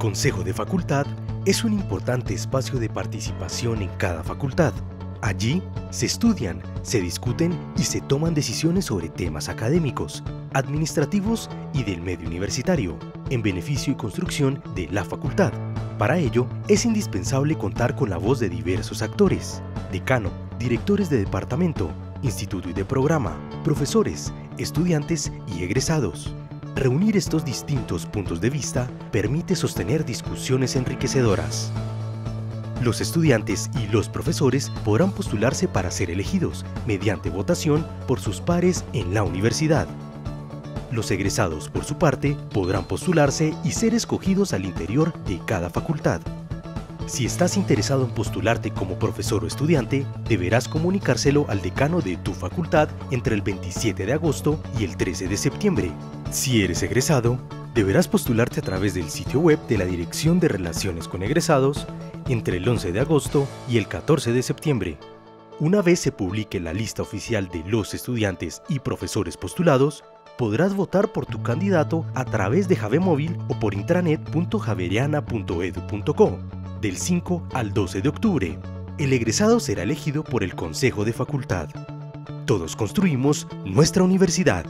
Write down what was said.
Consejo de Facultad es un importante espacio de participación en cada facultad. Allí se estudian, se discuten y se toman decisiones sobre temas académicos, administrativos y del medio universitario, en beneficio y construcción de la facultad. Para ello, es indispensable contar con la voz de diversos actores, decano, directores de departamento, instituto y de programa, profesores, estudiantes y egresados. Reunir estos distintos puntos de vista permite sostener discusiones enriquecedoras. Los estudiantes y los profesores podrán postularse para ser elegidos mediante votación por sus pares en la universidad. Los egresados, por su parte, podrán postularse y ser escogidos al interior de cada facultad. Si estás interesado en postularte como profesor o estudiante, deberás comunicárselo al decano de tu facultad entre el 27 de agosto y el 13 de septiembre. Si eres egresado, deberás postularte a través del sitio web de la Dirección de Relaciones con Egresados entre el 11 de agosto y el 14 de septiembre. Una vez se publique la lista oficial de los estudiantes y profesores postulados, podrás votar por tu candidato a través de Javemóvil o por intranet.javeriana.edu.co del 5 al 12 de octubre. El egresado será elegido por el Consejo de Facultad. Todos construimos nuestra universidad.